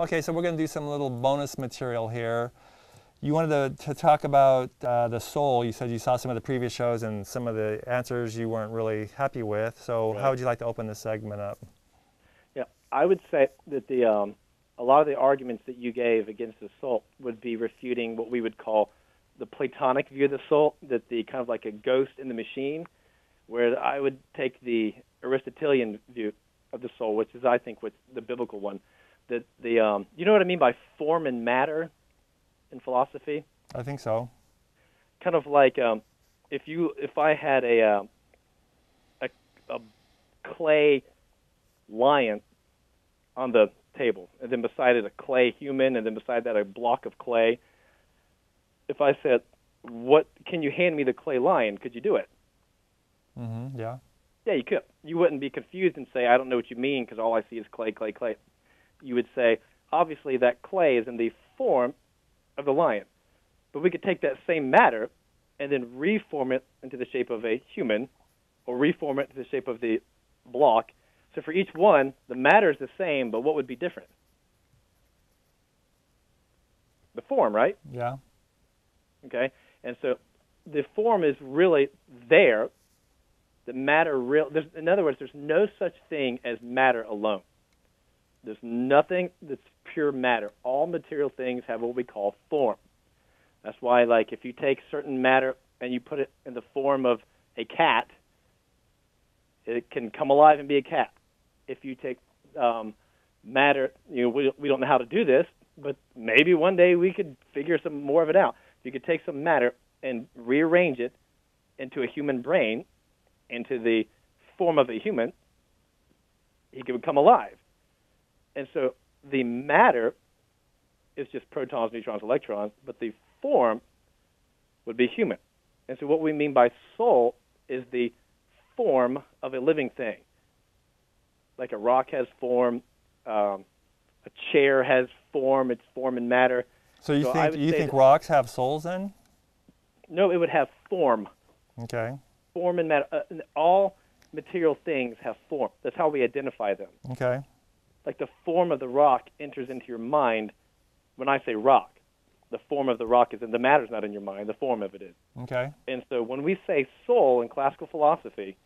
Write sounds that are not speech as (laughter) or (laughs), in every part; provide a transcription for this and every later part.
Okay, so we're going to do some little bonus material here. You wanted to, to talk about uh, the soul. You said you saw some of the previous shows and some of the answers you weren't really happy with. So, Right. how would you like to open this segment up? Yeah, I would say that the um, a lot of the arguments that you gave against the soul would be refuting what we would call the Platonic view of the soul, that the kind of like a ghost in the machine, where I would take the Aristotelian view of the soul, which is I think what's the biblical one. That the um, you know what I mean by form and matter in philosophy. I think so. kind of like um, if you if I had a, uh, a a clay lion on the table, and then beside it a clay human, and then beside that a block of clay. If I said, "What can you hand me the clay lion?" Could you do it? Mm-hmm. Yeah. Yeah, you could. You wouldn't be confused and say, "I don't know what you mean," because all I see is clay, clay, clay. You would say, "Obviously, that clay is in the form of the lion." But we could take that same matter and then reform it into the shape of a human, or reform it into the shape of the block. So for each one, the matter is the same, but what would be different? The form, right? Yeah. Okay, and so the form is really there. The matter real. There's, in other words, there's no such thing as matter alone. There's nothing that's pure matter. All material things have what we call form. That's why, like, if you take certain matter and you put it in the form of a cat, it can come alive and be a cat. If you take um, matter, you know, we, we don't know how to do this, but maybe one day we could figure some more of it out. If you could take some matter and rearrange it into a human brain, into the form of a human. He could become alive. And so the matter is just protons, neutrons, electrons, but the form would be human. And so what we mean by soul is the form of a living thing. Like a rock has form, um, a chair has form, it's form and matter. So you So think you think rocks have souls then? No, it would have form. Okay. Form and matter. Uh, all material things have form. That's how we identify them. Okay. Like the form of the rock enters into your mind when I say rock. The form of the rock is in the matter's not in your mind. The form of it is. Okay. And so when we say soul in classical philosophy,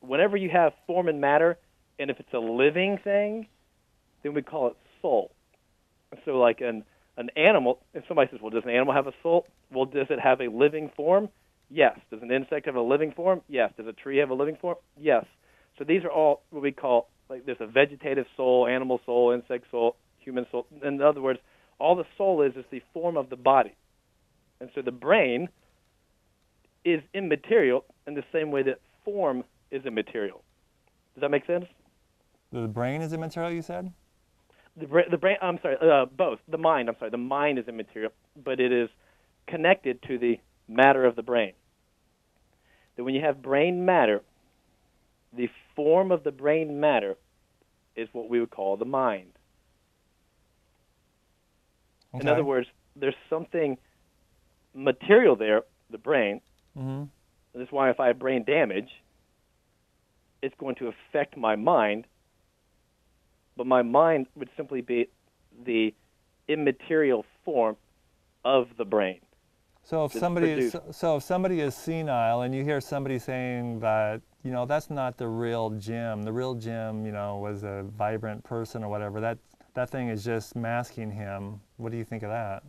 whenever you have form and matter, and if it's a living thing, then we call it soul. So like an an animal, if somebody says, well, does an animal have a soul? Well, does it have a living form? Yes. Does an insect have a living form? Yes. Does a tree have a living form? Yes. So these are all what we call like there's a vegetative soul, animal soul, insect soul, human soul. In other words, all the soul is is the form of the body. And so the brain is immaterial in the same way that form is immaterial. Does that make sense? The brain is immaterial. You said. The, bra- the brain, I'm sorry, uh, both. The mind, I'm sorry, the mind is immaterial, but it is connected to the matter of the brain. That when you have brain matter, the form of the brain matter is what we would call the mind. In other words, there's something material there, the brain, Mm-hmm. That's why if I have brain damage, it's going to affect my mind. But my mind would simply be the immaterial form of the brain. So if somebody is, so if somebody is senile and you hear somebody saying that you know that's not the real Jim, the real Jim you know was a vibrant person or whatever that that thing is just masking him. What do you think of that?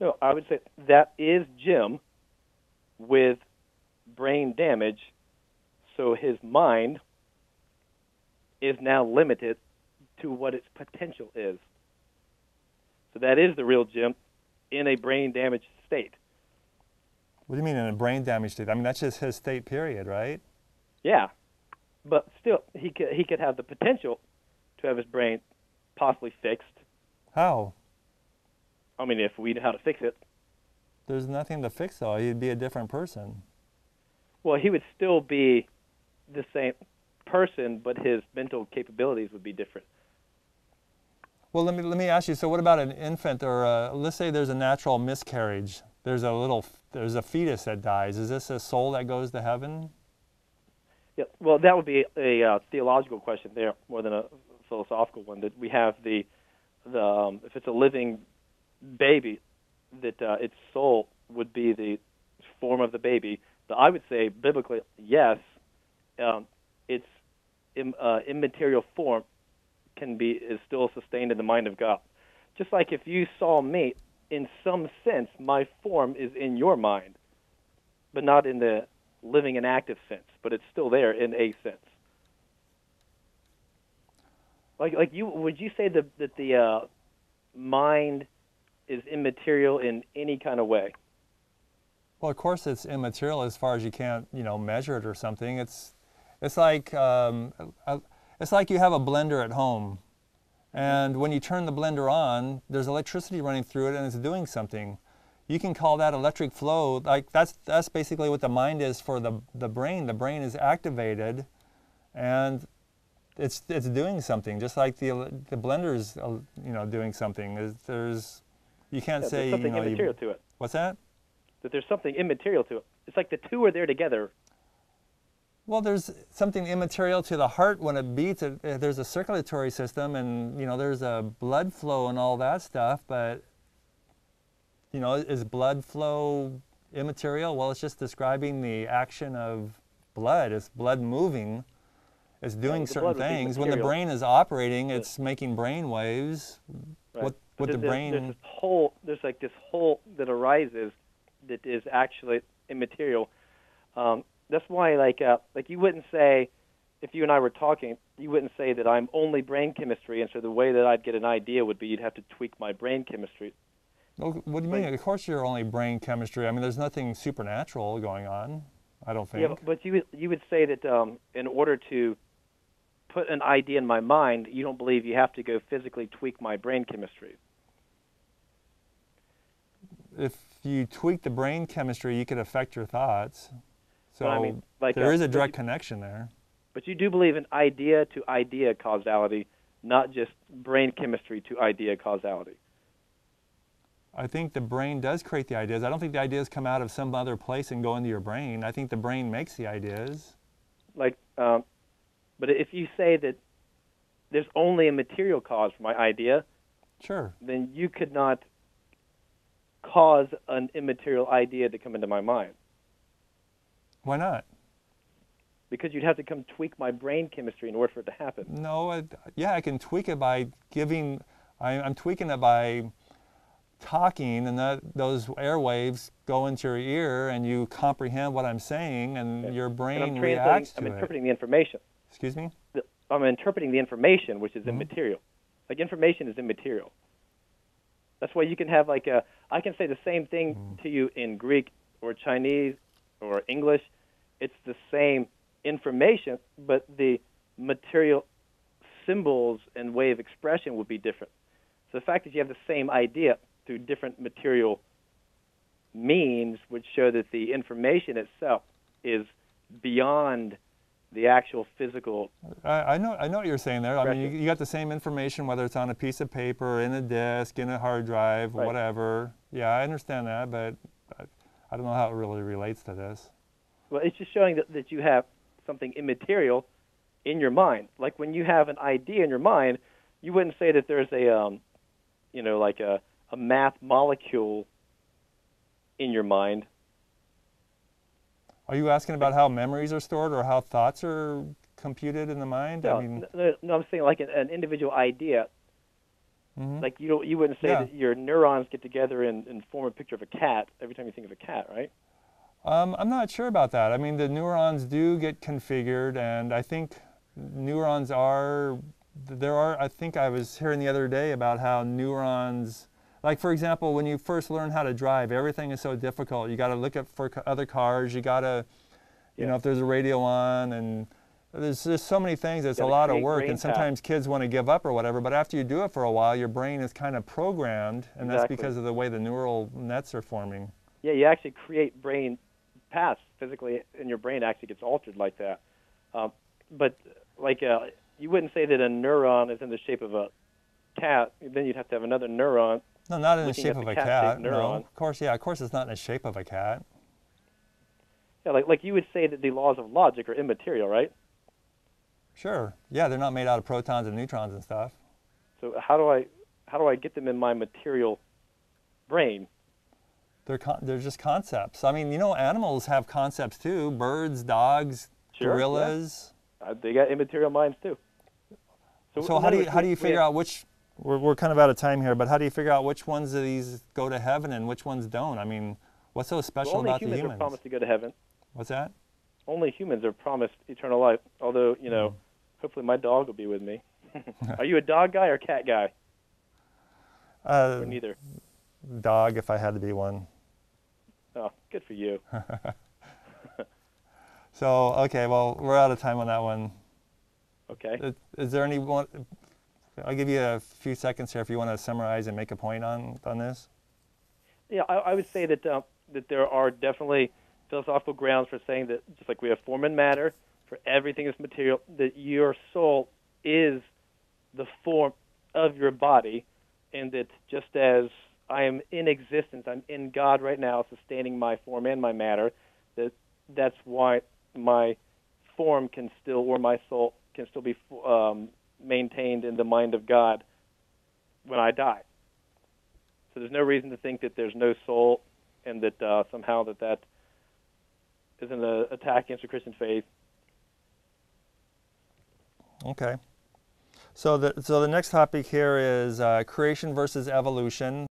No, I would say that is Jim with brain damage, so his mind is now limited to what its potential is. So that is the real Jim in a brain damaged state. What do you mean in a brain damage state? I mean that's just his state period, right? Yeah, but still, he could he could have the potential to have his brain possibly fixed. How? I mean, if we know how to fix it, There's nothing to fix though. He'd be a different person. well, he would still be the same person, but his mental capabilities would be different. Well, let me let me ask you. So, what about an infant, or uh let's say there's a natural miscarriage? There's a little, there's a fetus that dies. Is this a soul that goes to heaven? Yeah, well, that would be a uh, theological question there more than a philosophical one. That we have the the um, if it's a living baby, that uh, its soul would be the form of the baby. But I would say biblically, yes, um, its Im, uh, immaterial form can be is still sustained in the mind of God. Just like if you saw me, in some sense, my form is in your mind, but not in the living and active sense. But it's still there in a sense. Like, like you would you say that that the uh, mind is immaterial in any kind of way? Well, of course, it's immaterial as far as you can't, you know, measure it or something. It's, it's like, um, it's like you have a blender at home, and when you turn the blender on, there's electricity running through it, and it's doing something. You can call that electric flow. Like that's that's basically what the mind is for the the brain. The brain is activated, and it's it's doing something. Just like the the blender's, uh, you know, doing something. There's, there's you can't Yeah, say something you know immaterial you, to it. what's that? That there's something immaterial to it. It's like the two are there together. Well, there's something immaterial to the heart when it beats. It, uh, there's a circulatory system, and you know there's a blood flow and all that stuff. But you know, is blood flow immaterial? Well, it's just describing the action of blood. It's blood moving. It's doing the certain blood would be things. When the brain is operating, it's making brain waves. Right. What what the there's, there's- brain? there's this whole there's like this whole that arises that is actually immaterial. Um, that's why like uh, like you wouldn't say if you and I were talking, you wouldn't say that I'm only brain chemistry, and so the way that I'd get an idea would be you'd have to tweak my brain chemistry. Well, what do you mean? Of course, you're only brain chemistry. I mean, there's nothing supernatural going on. I don't think. Yeah, but, you would you would say that um, in order to put an idea in my mind, you don't believe you have to go physically tweak my brain chemistry. if you tweak the brain chemistry, you could affect your thoughts. So I mean, like, there uh, is a direct you- connection there. But you do believe in idea to idea causality, not just brain chemistry to idea causality. I think the brain does create the ideas. I don't think the ideas come out of some other place and go into your brain. I think the brain makes the ideas. Like, um, but if you say that there's only a material cause for my idea, Sure. then you could not cause an immaterial idea to come into my mind Why not? because you'd have to come tweak my brain chemistry in order for it to happen. No, I, yeah, I can tweak it by giving, I, I'm tweaking it by talking, and that, those airwaves go into your ear, and you comprehend what I'm saying, and Okay. your And brain I'm reacts to I'm it. interpreting the information. Excuse me? The- I'm interpreting the information, which is Mhm. immaterial. Like information is immaterial. That's why you can have like a. I can say the same thing Mm. to you in Greek or Chinese or English. It's the same information, but the material symbols and way of expression would be different. So the fact that you have the same idea through different material means would show that the information itself is beyond the actual physical I, I know I know what you're saying there. I mean, you, you got the same information whether it's on a piece of paper, in a disk, in a hard drive, Right. whatever. Yeah, I understand that, but I, I don't know how it really relates to this. Well, it's just showing that, that you have something immaterial in your mind. Like when you have an idea in your mind, you wouldn't say that there's a, um, you know, like a, a math molecule in your mind. Are you asking about how memories are stored or how thoughts are computed in the mind? No, I mean, no, no, I'm saying like an, an individual idea. mhm. Like you don't, you wouldn't say Yeah. that your neurons get together and, and form a picture of a cat every time you think of a cat, right? Um, I'm not sure about that. I mean, the neurons do get configured, and I think neurons are. There are. I think I was hearing the other day about how neurons, like for example, when you first learn how to drive, everything is so difficult. You got to look at for other cars. You got to, you Yeah. know, if there's a radio on, and there's just so many things. It's a lot of work, and power. sometimes kids want to give up or whatever. But after you do it for a while, your brain is kind of programmed, and that's because of the way the neural nets are forming. Yeah, you actually create brain paths physically, and your brain actually gets altered like that. Um, but like, uh, you wouldn't say that a neuron is in the shape of a cat. Then you'd have to have another neuron. No, not in the shape of the a cat-shaped cat. No, of course, yeah, of course, it's not in the shape of a cat. Yeah, like like you would say that the laws of logic are immaterial, right? Sure, yeah, they're not made out of protons and neutrons and stuff. So how do I how do I get them in my material brain? They're con- they're just concepts. I mean, you know, animals have concepts too. Birds, dogs, Sure, yeah. gorillas. Uh, they got immaterial minds too. So in how do you how do you figure out which? We're, we're kind of out of time here, but how do you figure out which ones of these go to heaven and which ones don't? I mean, what's so well, special only about the humans, humans? are promised to go to heaven. What's that? Only humans are promised eternal life. Although you know, hopefully my dog will be with me. (laughs) are you a dog guy or cat guy? Uh, Or neither? dog, if I had to be one. Good for you. (laughs) So okay, well, we're out of time on that one. Okay. Is, is there any one? I'll give you a few seconds here if you want to summarize and make a point on on this. Yeah, I, I would say that uh, that there are definitely philosophical grounds for saying that just like we have form and matter for everything that's material, that your soul is the form of your body, and that just as I am in existence, I'm in God right now, sustaining my form and my matter. That that's why my form can still, or my soul can still be um, maintained in the mind of God when I die. So there's no reason to think that there's no soul, and that uh, somehow that that is an uh, attack against the Christian faith. Okay. So the so the next topic here is uh, creation versus evolution.